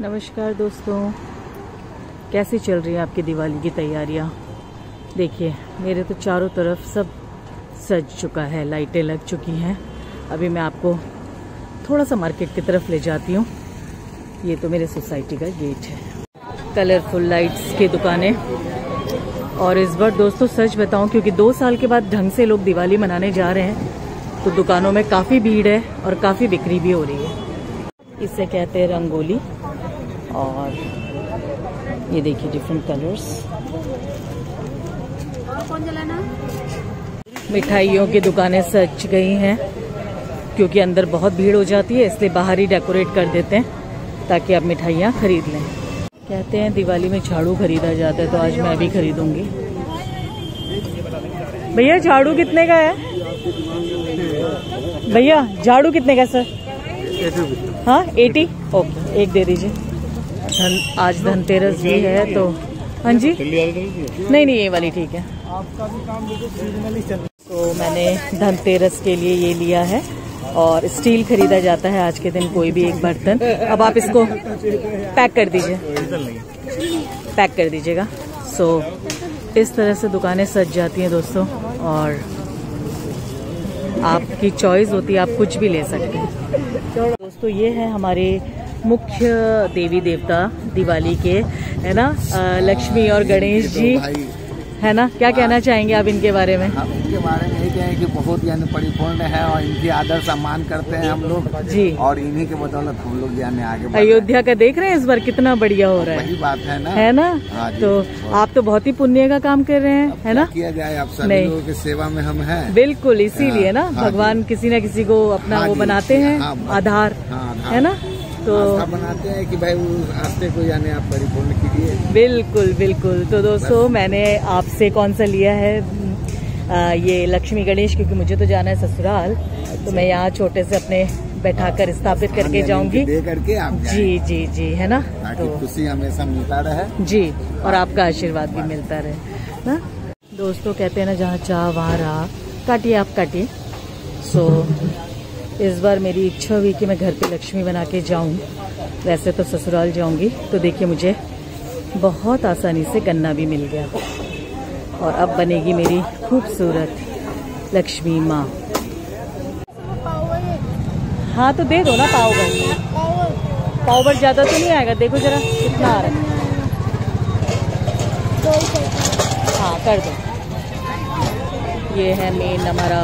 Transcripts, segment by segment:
नमस्कार दोस्तों। कैसी चल रही है आपकी दिवाली की तैयारियाँ? देखिए, मेरे तो चारों तरफ़ सब सज चुका है, लाइटें लग चुकी हैं। अभी मैं आपको थोड़ा सा मार्केट की तरफ़ ले जाती हूँ। ये तो मेरे सोसाइटी का गेट है। कलरफुल लाइट्स की दुकानें। और इस बार दोस्तों, सच बताऊँ, क्योंकि दो साल के बाद ढंग से लोग दिवाली मनाने जा रहे हैं तो दुकानों में काफ़ी भीड़ है और काफ़ी बिक्री भी हो रही है। इसे कहते हैं रंगोली। और ये देखिए डिफरेंट कलर्स मिठाइयों की दुकानें सच गई हैं क्योंकि अंदर बहुत भीड़ हो जाती है इसलिए बाहर ही डेकोरेट कर देते हैं ताकि आप मिठाइयाँ खरीद लें। कहते हैं दिवाली में झाड़ू खरीदा जाता है तो आज मैं भी खरीदूँगी। भैया झाड़ू कितने का है? भैया झाड़ू कितने का सर? हाँ एटी? ओके एक दे दीजिए। धन, आज धनतेरस भी है तो। हाँ जी? नहीं नहीं, ये वाली ठीक है। तो मैंने धनतेरस के लिए ये लिया है और स्टील खरीदा जाता है आज के दिन कोई भी एक बर्तन। अब आप इसको पैक कर दीजिए। पैक कर दीजिएगा। सो इस तरह से दुकानें सज जाती हैं दोस्तों और आपकी चॉइस होती है, आप कुछ भी ले सकते हैं। दोस्तों, ये है हमारे मुख्य देवी देवता दिवाली के है ना? लक्ष्मी और गणेश जी है ना? क्या कहना चाहेंगे आप इनके बारे में? हम इनके बारे में यही कहें कि बहुत यानी परिपूर्ण है और इनकी आदर सम्मान करते हैं हम लोग। जी। और इन्हीं के बदौलत हम लोग यानी आगे हैं। अयोध्या का देख रहे हैं इस बार कितना बढ़िया हो रहा वही है बात है ना? है ना? हाँ तो आप तो बहुत ही पुण्य का काम कर रहे हैं है ना? किया जाए आप सभी लोगों की सेवा में हम है। बिल्कुल इसीलिए ना हाँ, हाँ भगवान किसी न किसी को अपना हाँ वो बनाते हैं हाँ, हाँ, आधार। है ना? तो बनाते हैं कि भाई उस रास्ते को यानी आप परिपूर्ण कीजिए। बिल्कुल बिल्कुल। तो दोस्तों मैंने आपसे कौन सा लिया है? आ, ये लक्ष्मी गणेश क्योंकि मुझे तो जाना है ससुराल। तो मैं यहाँ छोटे से अपने बैठा कर स्थापित करके जाऊँगी। दे करके आप जी जी जी है ना? तो खुशी हमेशा मिलता रहे। जी और आपका आशीर्वाद भी मिलता रहे ना? दोस्तों कहते हैं ना जहाँ चाह वहाँ रहा। काटिए आप काटिए। सो इस बार मेरी इच्छा हुई कि मैं घर पे लक्ष्मी बना के जाऊँ। वैसे तो ससुराल जाऊँगी तो देखिए मुझे बहुत आसानी से गन्ना भी मिल गया। और अब बनेगी मेरी खूबसूरत लक्ष्मी माँ। हाँ तो दे दो ना पाव भर पाव भर ज़्यादा तो नहीं आएगा, देखो जरा कितना आ रहा है। हाँ कर दो। ये है मेन हमारा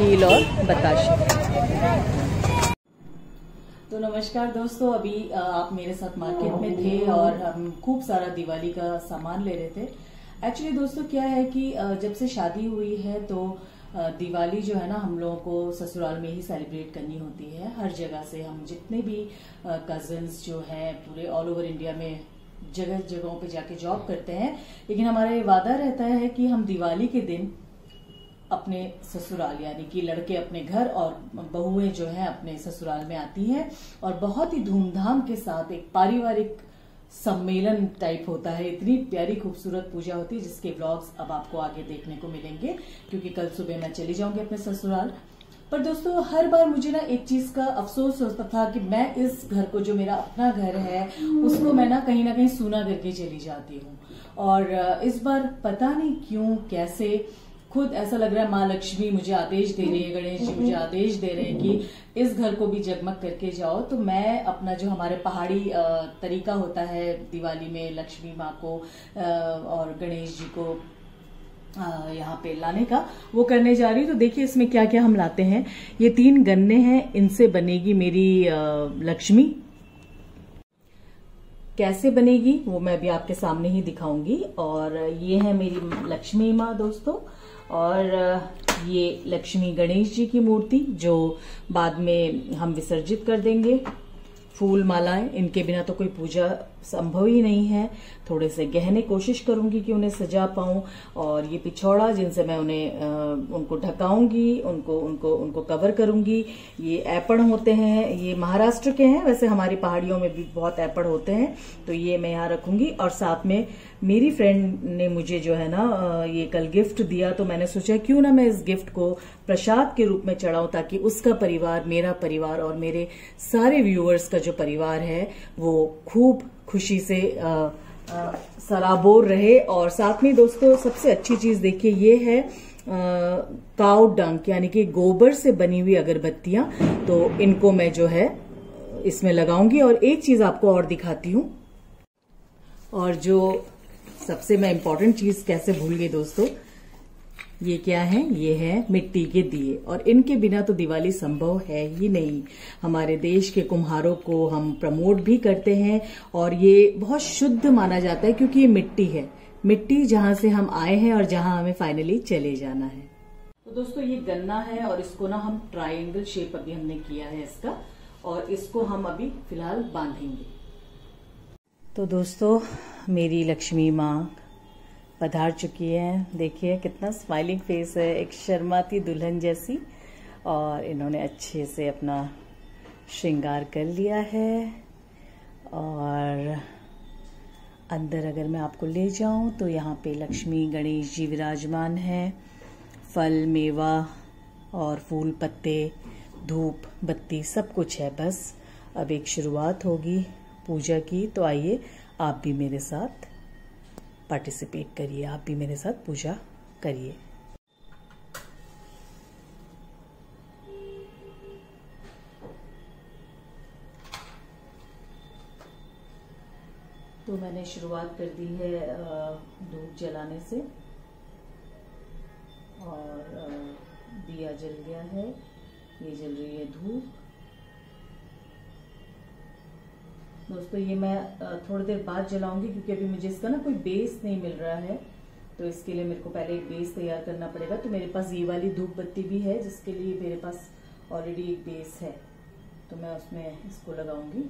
हील और बताशे। तो नमस्कार दोस्तों, अभी आप मेरे साथ मार्केट में थे और हम खूब सारा दिवाली का सामान ले रहे थे। एक्चुअली दोस्तों, क्या है कि जब से शादी हुई है तो दिवाली जो है ना, हम लोगों को ससुराल में ही सेलिब्रेट करनी होती है। हर जगह से हम जितने भी कजन्स जो हैं, पूरे ऑल ओवर इंडिया में जगह जगहों पे जाके जॉब करते हैं। लेकिन हमारा ये वादा रहता है कि हम दिवाली के दिन अपने ससुराल, यानी कि लड़के अपने घर और बहुएँ जो हैं अपने ससुराल में आती हैं और बहुत ही धूमधाम के साथ एक पारिवारिक सम्मेलन टाइप होता है। इतनी प्यारी, खूबसूरत पूजा होती है जिसके ब्लॉग्स अब आपको आगे देखने को मिलेंगे, क्योंकि कल सुबह मैं चली जाऊँगी अपने ससुराल। पर दोस्तों, हर बार मुझे ना एक चीज़ का अफसोस होता था कि मैं इस घर को, जो मेरा अपना घर है, उसको मैं ना कहीं ना कहीं सूना करके चली जाती हूँ। और इस बार पता नहीं क्यों, कैसे खुद ऐसा लग रहा है माँ लक्ष्मी मुझे आदेश दे रही है, गणेश जी मुझे आदेश दे रहे हैं कि इस घर को भी जगमग करके जाओ। तो मैं अपना जो हमारे पहाड़ी तरीका होता है दिवाली में लक्ष्मी माँ को और गणेश जी को यहाँ पे लाने का, वो करने जा रही हूँ। तो देखिए इसमें क्या क्या हम लाते हैं। ये तीन गन्ने हैं, इनसे बनेगी मेरी लक्ष्मी। कैसे बनेगी वो मैं अभी आपके सामने ही दिखाऊँगी। और ये है मेरी लक्ष्मी माँ, दोस्तों। और ये लक्ष्मी गणेश जी की मूर्ति, जो बाद में हम विसर्जित कर देंगे। फूल मालाएँ, इनके बिना तो कोई पूजा संभव ही नहीं है। थोड़े से गहने कोशिश करूँगी कि उन्हें सजा पाऊँ, और ये पिछौड़ा जिनसे मैं उन्हें उनको ढकाऊँगी, उनको उनको उनको कवर करूँगी। ये ऐपण होते हैं, ये महाराष्ट्र के हैं, वैसे हमारी पहाड़ियों में भी बहुत ऐपण होते हैं तो ये मैं यहाँ रखूँगी, और साथ में मेरी फ्रेंड ने मुझे जो है ना ये कल गिफ्ट दिया तो मैंने सोचा, क्यों ना मैं इस गिफ्ट को प्रसाद के रूप में चढ़ाऊं ताकि उसका परिवार, मेरा परिवार और मेरे सारे व्यूअर्स का जो परिवार है, वो खूब खुशी से सराबोर रहे और साथ में दोस्तों, सबसे अच्छी चीज़ देखिए, ये है काउ डंक यानी कि गोबर से बनी हुई अगरबत्तियाँ तो इनको मैं जो है, इसमें लगाऊँगी और एक चीज़ आपको और दिखाती हूँ। और जो सबसे मैं इम्पोर्टेंट चीज़ कैसे भूल गई दोस्तों? ये क्या है? ये है मिट्टी के दिए। और इनके बिना तो दिवाली संभव है ही नहीं। हमारे देश के कुम्हारों को हम प्रमोट भी करते हैं और ये बहुत शुद्ध माना जाता है क्योंकि ये मिट्टी है। मिट्टी जहाँ से हम आए हैं और जहाँ हमें फाइनली चले जाना है। तो दोस्तों, ये गन्ना है और इसको ना हम ट्राइंगल शेप अभी हमने किया है इसका। और इसको हम अभी फ़िलहाल बांधेंगे। तो दोस्तों, मेरी लक्ष्मी माँ पधार चुकी है। देखिए, कितना स्माइलिंग फेस है, एक शर्माती दुल्हन जैसी। और इन्होंने अच्छे से अपना श्रृंगार कर लिया है। और अंदर अगर मैं आपको ले जाऊँ तो यहाँ पे लक्ष्मी गणेश जी विराजमान हैं। फल, मेवा और फूल, पत्ते, धूप, बत्ती सब कुछ है। बस, अब एक शुरुआत होगी। पूजा की तो आइए आप भी मेरे साथ पार्टिसिपेट करिए। आप भी मेरे साथ पूजा करिए। तो मैंने शुरुआत कर दी है धूप जलाने से। और दिया जल गया है। ये जल रही है धूप। दोस्तों ये मैं थोड़ी देर बाद जलाऊँगी क्योंकि अभी मुझे इसका ना कोई बेस नहीं मिल रहा है। तो इसके लिए मेरे को पहले एक बेस तैयार करना पड़ेगा। तो मेरे पास ये वाली धूप बत्ती भी है, जिसके लिए मेरे पास ऑलरेडी एक बेस है। तो मैं उसमें इसको लगाऊँगी।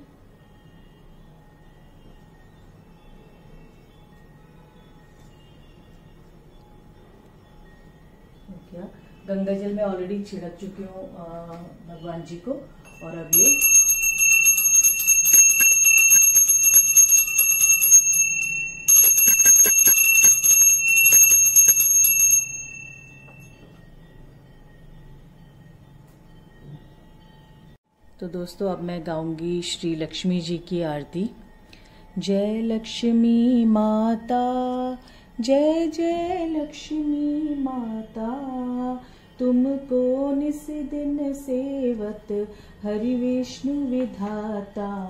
गंगा जल में ऑलरेडी छिड़क चुकी हूँ भगवान जी को। और अब ये तो दोस्तों, अब मैं गाऊँगी श्री लक्ष्मी जी की आरती। जय लक्ष्मी माता, जय जय लक्ष्मी माता। तुमको निस दिन सेवत, हरि विष्णु विधाता।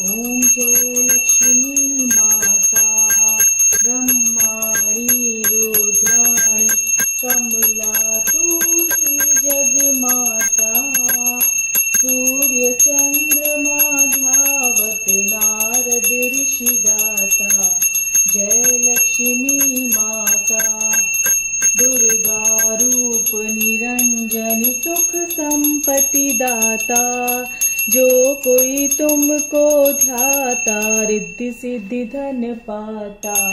ओम जय लक्ष्मी माता, ब्रह्माणी रुद्राणी कमला दाता, जो कोई तुमको ध्याता, रिद्धि सिद्धि धन पाता।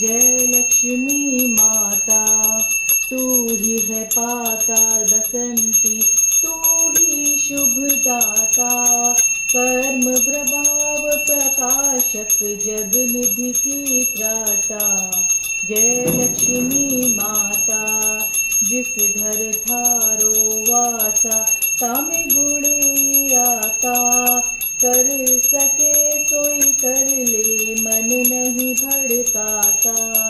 जय लक्ष्मी माता, तू ही है पाता, बसंती, तू ही शुभदाता कर्म प्रभाव प्रकाशक जग निधि की त्राता। जय लक्ष्मी माता, जिस घर थारो वासा तामे गुण आता। कर सके सोई कर ले, मन नहीं भड़काता।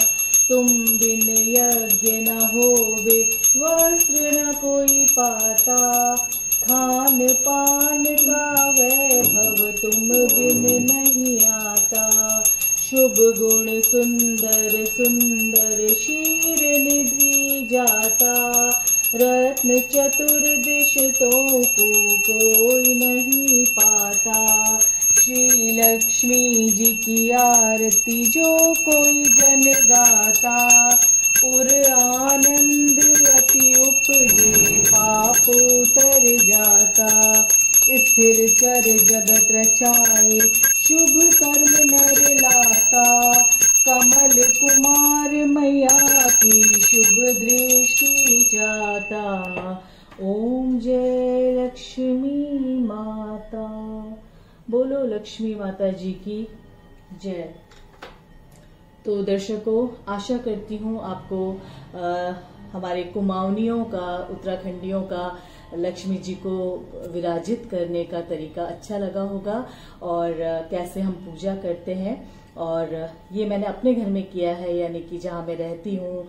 तुम बिन यज्ञ न होवे, वस्त्र न कोई पाता। खान पान का वैभव तुम बिन नहीं आता। शुभ गुण सुंदर सुंदर शीर निधि जाता। रत्न चतुर्दिश तो को कोई नहीं पाता। श्री लक्ष्मी जी की आरती जो कोई जन गाता। उर आनंद अति उपजे पाप उतर जाता। स्थिर चर जगत रचाए, शुभ कर्म नर लाता। कमल कुमार मैया की शुभ दृष्टि जाता। ओम जय लक्ष्मी माता। बोलो लक्ष्मी माता जी की जय। तो दर्शकों आशा करती हूँ आपको आ, हमारे कुमाऊनियों का उत्तराखंडियों का लक्ष्मी जी को विराजित करने का तरीका अच्छा लगा होगा और कैसे हम पूजा करते हैं। और ये मैंने अपने घर में किया है, यानी कि जहाँ मैं रहती हूँ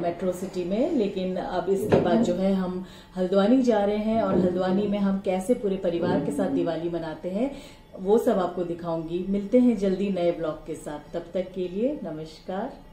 मेट्रो सिटी में। लेकिन अब इसके बाद जो है हम हल्द्वानी जा रहे हैं और हल्द्वानी में हम कैसे पूरे परिवार के साथ दिवाली मनाते हैं, वो सब आपको दिखाऊँगी। मिलते हैं जल्दी नए ब्लॉग के साथ। तब तक के लिए नमस्कार।